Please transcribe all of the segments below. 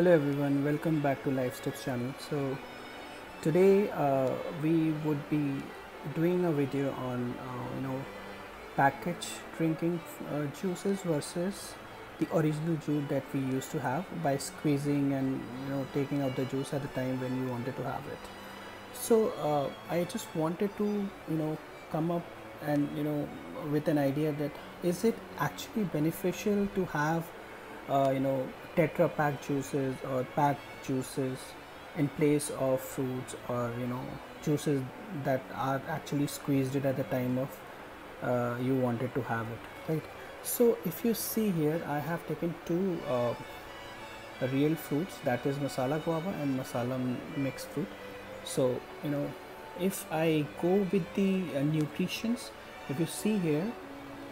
Hello everyone, welcome back to Life Steps channel. So today uh, we would be doing a video on uh, you know package drinking uh, juices versus the original juice that we used to have by squeezing and you know taking out the juice at the time when you wanted to have it. So uh, I just wanted to you know come up and you know with an idea that is it actually beneficial to have uh, you know tetra pack juices or pack juices in place of fruits or you know juices that are actually squeezed it at the time of uh, you wanted to have it right? So if you see here i have taken two uh, real fruits that is masala guava and masala mixed fruit. So you know if i go with the uh, nutritions if you see here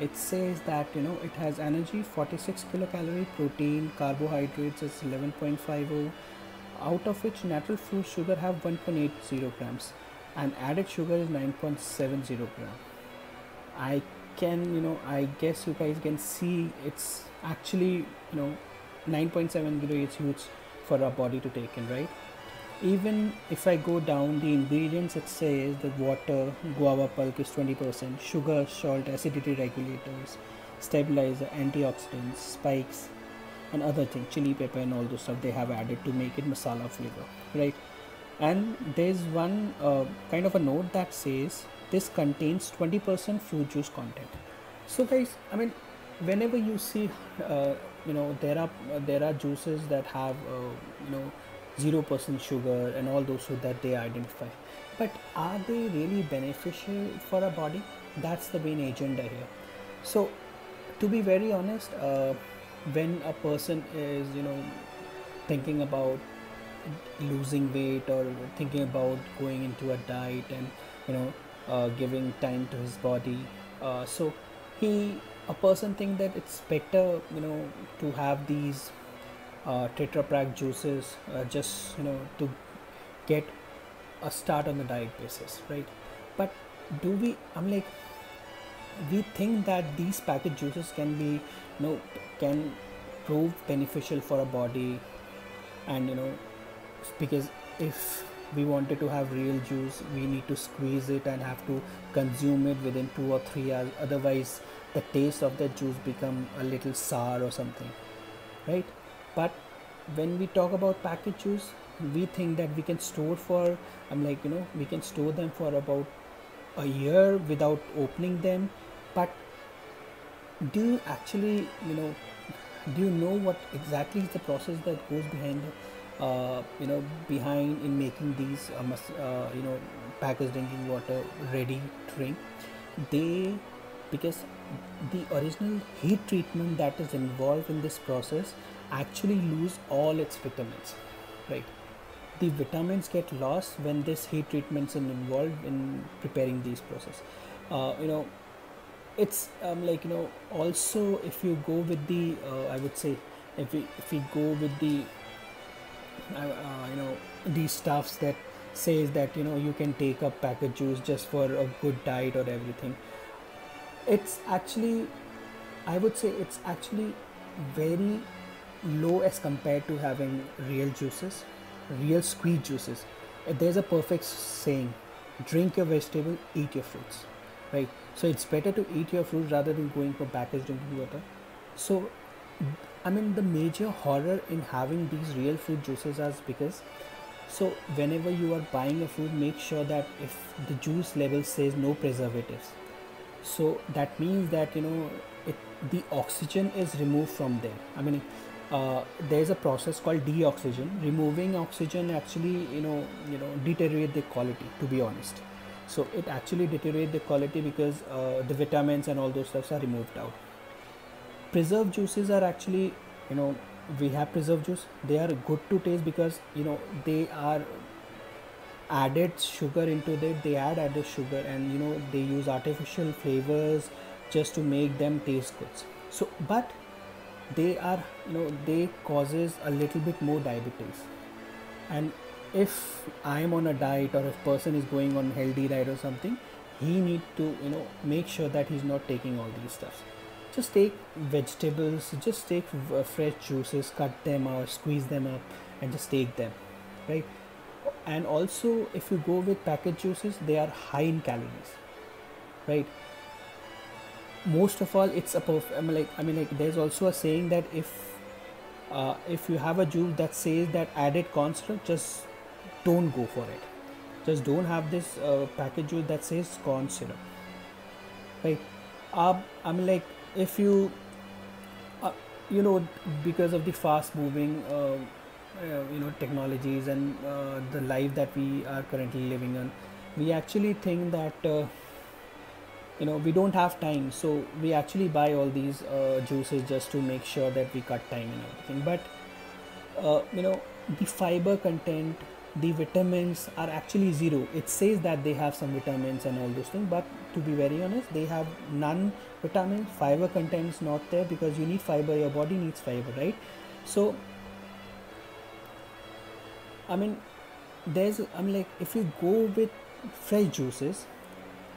it says that you know it has energy 46 kilocalorie protein carbohydrates is 11.50 out of which natural fruit sugar have 1.80 grams and added sugar is 9.70 gram. I can you know i guess you guys can see it's actually you know 9.70 is huge for our body to take in right even if I go down the ingredients it says the water guava pulp is 20% sugar salt acidity regulators stabilizer antioxidants spikes and other things chili pepper and all those stuff they have added to make it masala flavor right? And there's one uh, kind of a note that says this contains 20% fruit juice content. So guys i mean whenever you see uh, you know there are there are juices that have uh, you know 0% sugar and all those food that they identify. But are they really beneficial for our body? That's the main agenda here. So to be very honest uh, when a person is you know thinking about losing weight or thinking about going into a diet and you know uh, giving time to his body uh, so he a person think that it's better you know to have these uh, juices uh, just you know to get a start on the diet basis right? But do we i'm like we think that these packet juices can be you know can prove beneficial for our body and you know because if we wanted to have real juice we need to squeeze it and have to consume it within two or three hours. Otherwise the taste of the juice become a little sour or something right but when we talk about package juice we think that we can store for i'm like you know we can store them for about a year without opening them. But do you actually you know do you know what exactly is the process that goes behind uh, you know behind in making these uh, uh, you know packaged drinking water ready to drink? They because the original heat treatment that is involved in this process actually lose all its vitamins right? The vitamins get lost when this heat treatments are involved in preparing these process uh, you know it's um, like you know also if you go with the uh, i would say if we if we go with the uh, uh you know these stuffs that says that you know you can take a packet juice just for a good diet or everything it's actually i would say it's actually very low as compared to having real juices real squeeze juices. There's a perfect saying drink your vegetable eat your fruits right? So it's better to eat your fruit rather than going for packaged drinking water. So i mean the major horror in having these real fruit juices is because so whenever you are buying a fruit make sure that if the juice label says no preservatives. So that means that you know it, the oxygen is removed from there. I mean uh, there's a process called deoxygen. Removing oxygen actually you know you know deteriorate the quality to be honest. So it actually deteriorate the quality because uh, the vitamins and all those stuffs are removed out. Preserved juices are actually you know we have preserved juice. They are good to taste because you know they are added sugar into it they add added sugar and you know they use artificial flavors just to make them taste good. So but they are you know they causes a little bit more diabetes. And if i am on a diet or if person is going on healthy diet or something he need to you know make sure that he's not taking all these stuff just take vegetables just take uh, fresh juices cut them or squeeze them up and just take them right? And also if you go with packaged juices they are high in calories right most of all it's a perf- I mean like I mean like there's also a saying that if uh, if you have a jewel that says that added corn syrup just don't go for it. Just don't have this uh, package juice that says corn syrup. Right uh, I mean like if you uh, you know because of the fast moving uh, uh, you know technologies and uh, the life that we are currently living in we actually think that you know we don't have time. So we actually buy all these uh, juices just to make sure that we cut time and everything. But uh, you know the fiber content the vitamins are actually zero. It says that they have some vitamins and all those things but to be very honest they have none vitamins fiber content is not there because you need fiber. Your body needs fiber right? So i mean there's i mean like if you go with fresh juices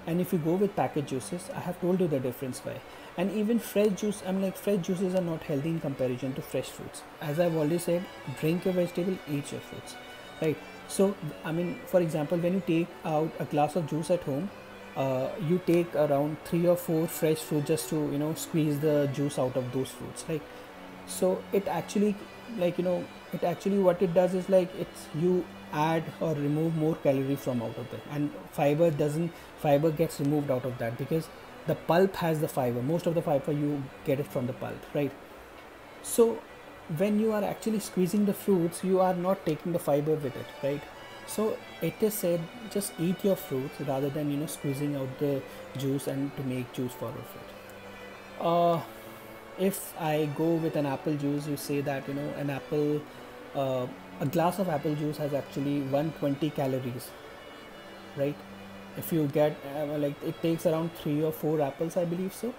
and if you go with packaged juices i have told you the difference why. And even fresh juice i'm like fresh juices are not healthy in comparison to fresh fruits. As i've already said drink your vegetable eat your fruits right? So i mean for example when you take out a glass of juice at home uh, you take around three or four fresh fruit just to you know squeeze the juice out of those fruits right? So it actually like you know it actually what it does is like it's you add or remove more calorie from out of it. And fiber doesn't fiber gets removed out of that because the pulp has the fiber. Most of the fiber you get it from the pulp right? So when you are actually squeezing the fruits you are not taking the fiber with it right? So it is said just eat your fruits rather than you know squeezing out the juice and to make juice for of it uh, if i go with an apple juice you say that you know an apple uh, a glass of apple juice has actually 120 calories right? If you get uh, like it takes around three or four apples i believe so.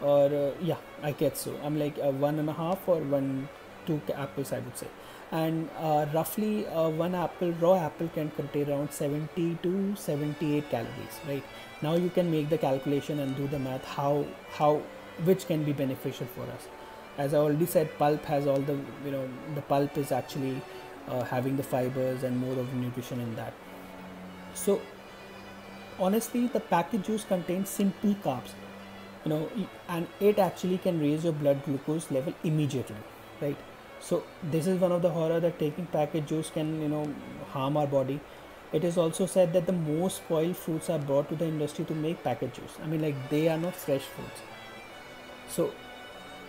Or uh, yeah i guess so. I'm like uh, one and a half or one two apples i would say. And uh, roughly uh, one apple raw apple can contain around 70 to 78 calories right? Now you can make the calculation and do the math how how which can be beneficial for us as i already said pulp has all the you know the pulp is actually uh, having the fibers and more of nutrition in that. So honestly the packaged juice contains simple carbs you know and it actually can raise your blood glucose level immediately right? So this is one of the horror that taking packaged juice can you know harm our body. It is also said that the most spoiled fruits are brought to the industry to make packaged juice. I mean like they are not fresh fruits. So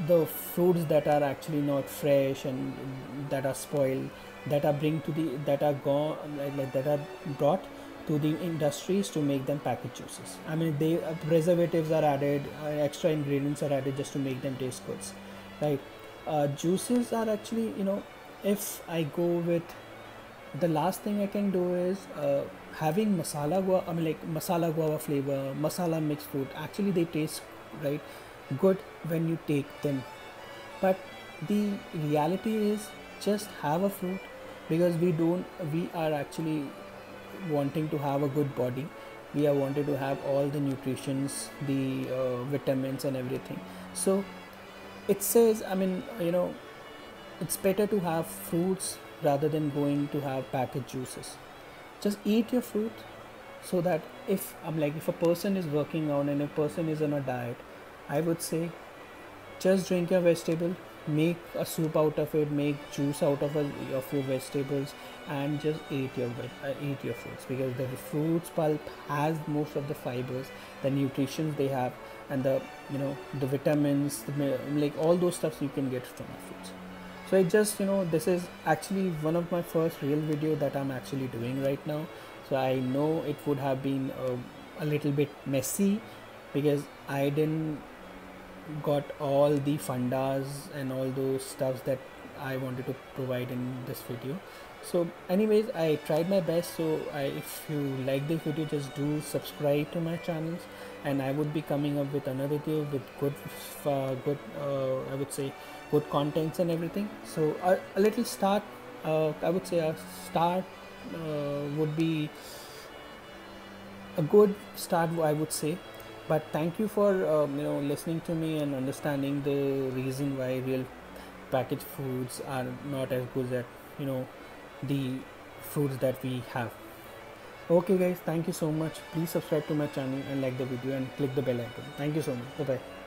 the fruits that are actually not fresh and that are spoiled that are bring to the that are gone like, that are brought to the industries to make them packaged juices. I mean they uh, preservatives are added uh, extra ingredients are added just to make them taste good right? Uh, juices are actually you know if i go with the last thing i can do is uh, having masala guava i mean like masala guava flavor masala mixed fruit actually they taste right good when you take them. But the reality is just have a fruit because we don't we are actually wanting to have a good body. We are wanting to have all the nutritions the uh, vitamins and everything. So it says i mean you know it's better to have fruits rather than going to have packaged juices. Just eat your fruit so that if i'm like if a person is working on and a person is on a diet I would say just drink your vegetable, make a soup out of it, make juice out of, a, of your vegetables, and just eat your uh, eat your fruits because the fruits pulp has most of the fibers, the nutrition they have, and the you know the vitamins, the, like all those stuffs you can get from the fruits. So I just you know this is actually one of my first real video that I'm actually doing right now. So I know it would have been uh, a little bit messy because I didn't got all the fundas and all those stuffs that I wanted to provide in this video. So anyways I tried my best. So I, if you like this video just do subscribe to my channels. And I would be coming up with another video with good uh, good uh, I would say good contents and everything. So a, a little start uh, I would say a start uh, would be a good start I would say but thank you for um, you know listening to me and understanding the reason why real packaged foods are not as good as you know the foods that we have. Okay guys thank you so much. Please subscribe to my channel and like the video and click the bell icon. Thank you so much. Bye bye